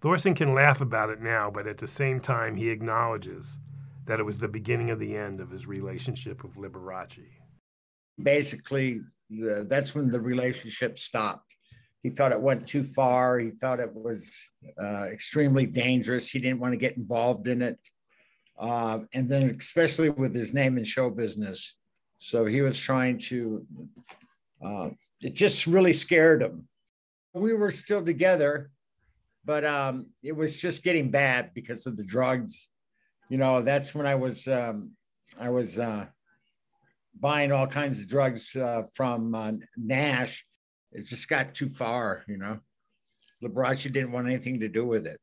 Thorson can laugh about it now, but at the same time, he acknowledges that it was the beginning of the end of his relationship with Liberace. Basically, the, that's when the relationship stopped. He thought it went too far. He thought it was uh, extremely dangerous. He didn't want to get involved in it. Uh, and then, especially with his name in show business. So he was trying to, uh, it just really scared him. We were still together, but um, it was just getting bad because of the drugs. You know, that's when I was, um, I was uh, buying all kinds of drugs uh, from uh, Nash. It just got too far, you know. Liberace didn't want anything to do with it.